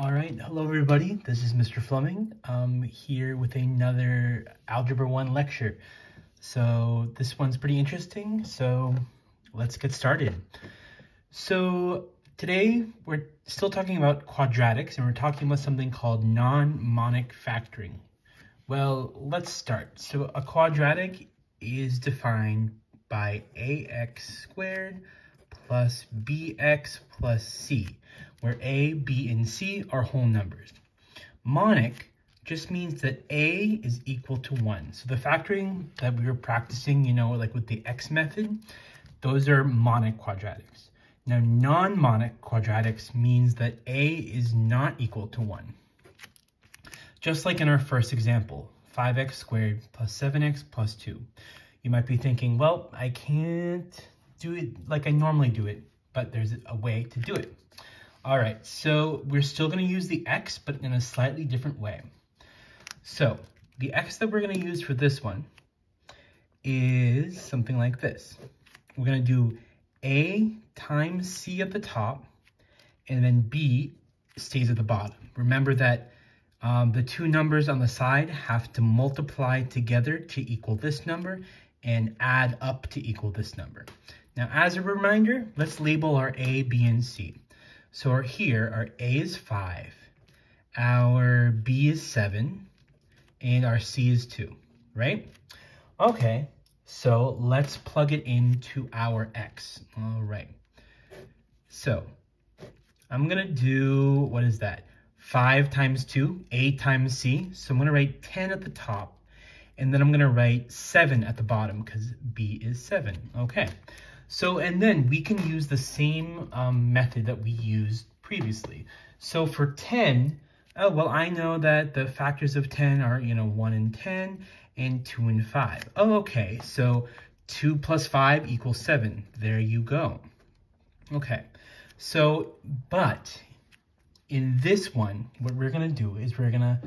All right, hello everybody. This is Mr. Fleming. I'm here with another Algebra 1 lecture. So this one's pretty interesting, so let's get started. So today we're still talking about quadratics and we're talking about something called non-monic factoring. Well, let's start. So a quadratic is defined by ax squared plus bx plus c, where a, b, and c are whole numbers. Monic just means that a is equal to 1. So the factoring that we were practicing, you know, like with the x method, those are monic quadratics. Now, non-monic quadratics means that a is not equal to 1. Just like in our first example, 5x squared plus 7x plus 2. You might be thinking, well, I can't do it like I normally do it, but there's a way to do it. All right, so we're still gonna use the x, but in a slightly different way. So the x that we're gonna use for this one is something like this. We're gonna do a times c at the top, and then b stays at the bottom. Remember that um, the two numbers on the side have to multiply together to equal this number and add up to equal this number. Now, as a reminder, let's label our A, B, and C. So our, here, our A is 5, our B is 7, and our C is 2, right? Okay, so let's plug it into our X. All right. So I'm going to do, what is that? 5 times 2, A times C. So I'm going to write 10 at the top. And then I'm going to write 7 at the bottom because B is 7. Okay. So, and then we can use the same um, method that we used previously. So for 10, oh, well, I know that the factors of 10 are, you know, 1 and 10 and 2 and 5. Oh, okay, so 2 plus 5 equals 7. There you go. Okay, so, but in this one, what we're going to do is we're going to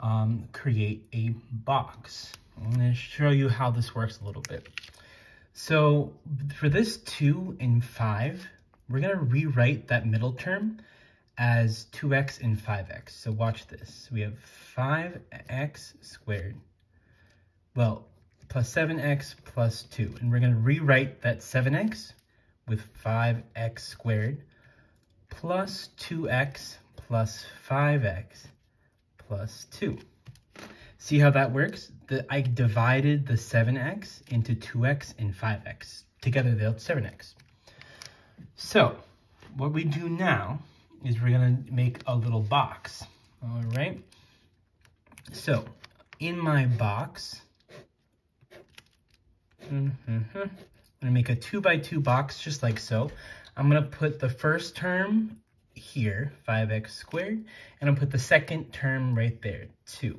um, create a box. I'm going to show you how this works a little bit. So for this 2 and 5, we're going to rewrite that middle term as 2x and 5x. So watch this. We have 5x squared, well, plus 7x plus 2. And we're going to rewrite that 7x with 5x squared plus 2x plus 5x plus 2. See how that works? The, I divided the 7x into 2x and 5x. Together they're 7x. So what we do now is we're going to make a little box. All right. So in my box, mm -hmm, I'm going to make a 2 by 2 box just like so. I'm going to put the first term here, 5x squared, and I'll put the second term right there, 2.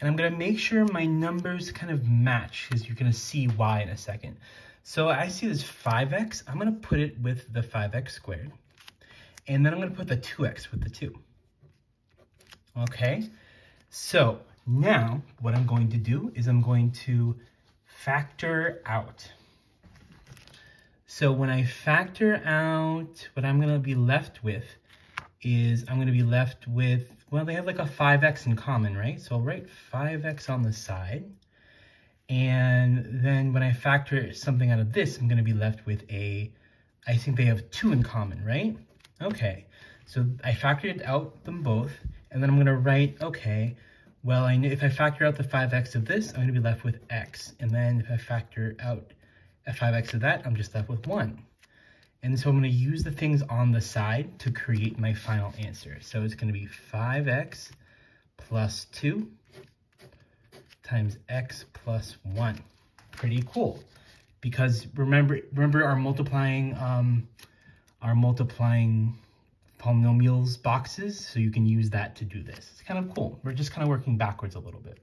And I'm to make sure my numbers kind of match because you're to see why in a second. So I see this 5x. I'm to put it with the 5x squared. And then I'm to put the 2x with the 2. Okay, so now what I'm going to do is I'm going to factor out. So when I factor out, what I'm going to be left with is I'm going to be left with well, they have like a 5x in common, right? So I'll write 5x on the side. And then when I factor something out of this, I'm going to be left with a, I think they have 2 in common, right? Okay, so I factored out them both, and then I'm going to write, okay, well, I if I factor out the 5x of this, I'm going to be left with x. And then if I factor out a 5x of that, I'm just left with 1. And so I'm going to use the things on the side to create my final answer. So it's going to be 5x plus 2 times x plus 1. Pretty cool. Because remember remember our multiplying um, our multiplying polynomials boxes, so you can use that to do this. It's kind of cool. We're just kind of working backwards a little bit.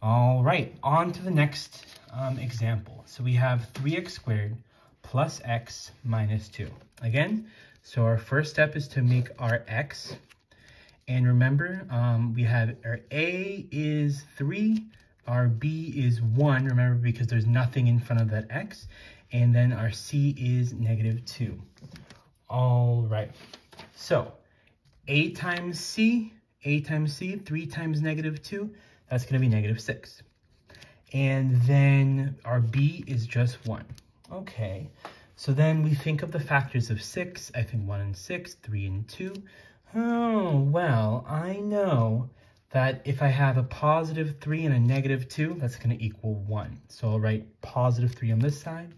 All right, on to the next um, example. So we have 3x squared plus x minus 2. Again, so our first step is to make our x. And remember, um, we have our a is 3, our b is 1, remember, because there's nothing in front of that x. And then our c is negative 2. All right. So a times c, a times c, 3 times negative 2, that's going to be negative 6. And then our b is just 1. Okay, so then we think of the factors of 6. I think 1 and 6, 3 and 2. Oh, well, I know that if I have a positive 3 and a negative 2, that's going to equal 1. So I'll write positive 3 on this side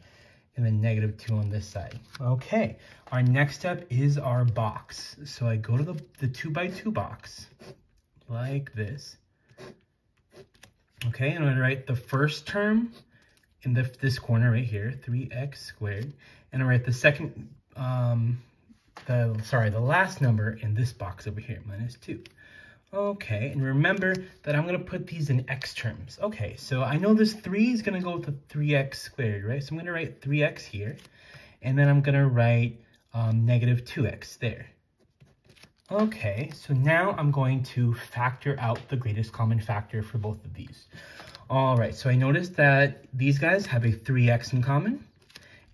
and then negative 2 on this side. Okay, our next step is our box. So I go to the, the 2 by 2 box like this. Okay, and I'm going to write the first term in the, this corner right here, 3x squared. And I write the second, um, the sorry, the last number in this box over here, minus 2. Okay, and remember that I'm going to put these in x terms. Okay, so I know this 3 is going to go with the 3x squared, right? So I'm going to write 3x here, and then I'm going to write um, negative 2x there. Okay, so now I'm going to factor out the greatest common factor for both of these. All right, so I noticed that these guys have a 3x in common,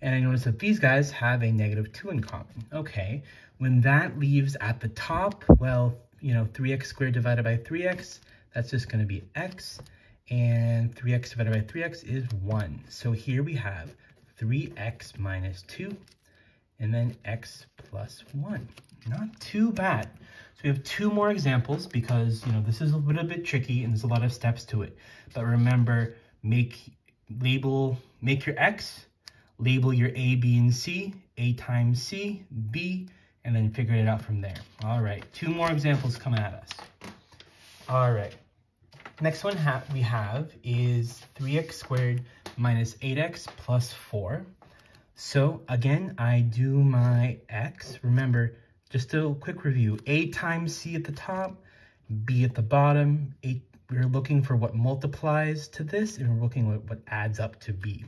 and I notice that these guys have a negative 2 in common. Okay, when that leaves at the top, well, you know, 3x squared divided by 3x, that's just going to be x. And 3x divided by 3x is 1. So here we have 3x minus 2 and then x plus 1. Not too bad. So we have two more examples because, you know, this is a little bit tricky and there's a lot of steps to it. But remember, make label, make your x, label your a, b, and c, a times c, b, and then figure it out from there. All right, two more examples coming at us. All right, next one ha we have is 3x squared minus 8x plus 4. So again, I do my x. Remember, just a quick review. a times c at the top, b at the bottom. A, we're looking for what multiplies to this, and we're looking at what adds up to b.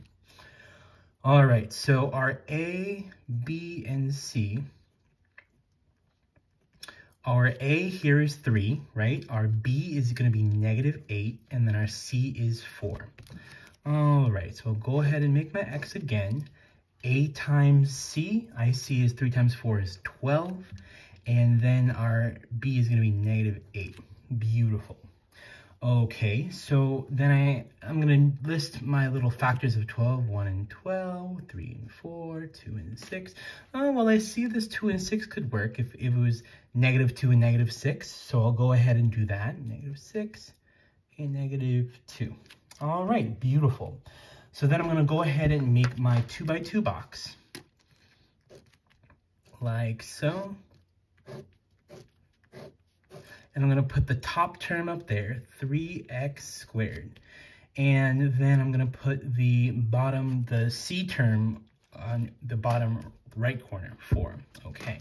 All right, so our a, b, and c our A here is 3, right? Our B is going to be negative 8, and then our C is 4. All right, so I'll go ahead and make my X again. A times C, I see is 3 times 4 is 12, and then our B is going to be negative 8. Beautiful. Okay, so then I, I'm going to list my little factors of 12, 1 and 12, 3 and 4, 2 and 6. Oh, well, I see this 2 and 6 could work if, if it was negative 2 and negative 6. So I'll go ahead and do that. Negative 6 and negative 2. All right, beautiful. So then I'm going to go ahead and make my 2 by 2 box. Like so and I'm going to put the top term up there, 3x squared. And then I'm going to put the bottom, the C term on the bottom right corner, 4. Okay.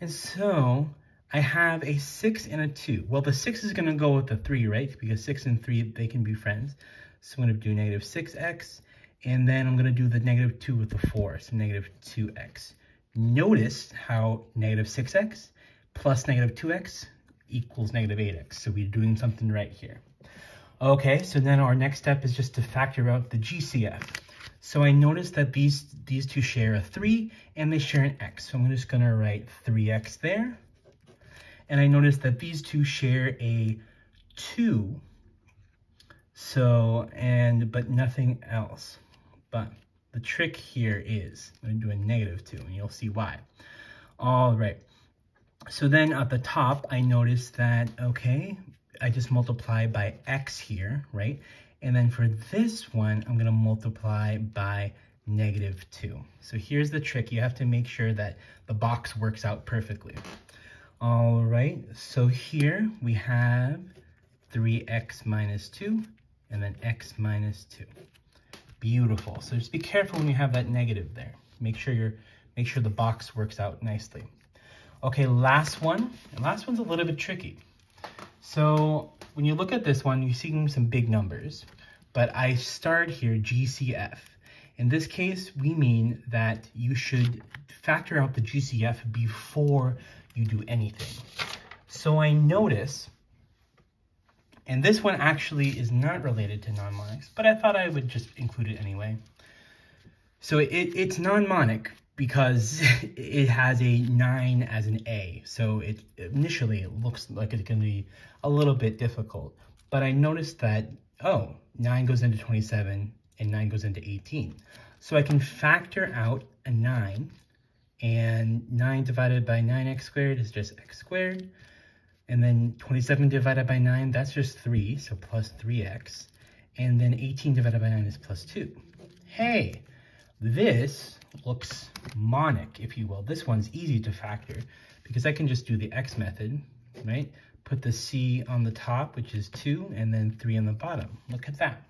And so I have a 6 and a 2. Well, the 6 is going to go with the 3, right? Because 6 and 3, they can be friends. So I'm going to do negative 6x. And then I'm going to do the negative 2 with the 4, so negative 2x. Notice how negative 6x plus negative 2x equals negative 8x. So we're doing something right here. Okay, so then our next step is just to factor out the GCF. So I noticed that these, these two share a 3 and they share an x. So I'm just going to write 3x there. And I noticed that these two share a 2. So, and, but nothing else. But the trick here is, I'm going to do a negative 2 and you'll see why. All right. So then at the top, I notice that, okay, I just multiply by x here, right? And then for this one, I'm gonna multiply by negative two. So here's the trick. You have to make sure that the box works out perfectly. All right, so here we have 3x minus 2 and then x minus 2. Beautiful. So just be careful when you have that negative there. Make sure you're make sure the box works out nicely. Okay, last one. And last one's a little bit tricky. So when you look at this one, you see some big numbers, but I start here GCF. In this case, we mean that you should factor out the GCF before you do anything. So I notice, and this one actually is not related to non-monics, but I thought I would just include it anyway. So it, it's non-monic, because it has a 9 as an A. So it initially it looks like it's going to be a little bit difficult. But I noticed that, oh, 9 goes into 27 and 9 goes into 18. So I can factor out a 9 and 9 divided by 9x squared is just x squared. And then 27 divided by 9, that's just 3, so plus 3x. And then 18 divided by 9 is plus 2. Hey, this looks monic, if you will. This one's easy to factor because I can just do the x method, right? Put the c on the top, which is 2, and then 3 on the bottom. Look at that.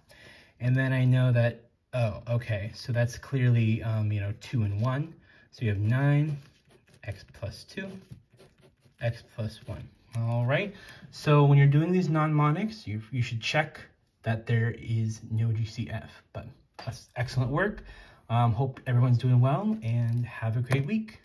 And then I know that, oh, okay, so that's clearly, um, you know, 2 and 1. So you have 9, x plus 2, x plus 1. All right, so when you're doing these non-monics, you, you should check that there is no GCF, but that's excellent work. Um, hope everyone's doing well and have a great week.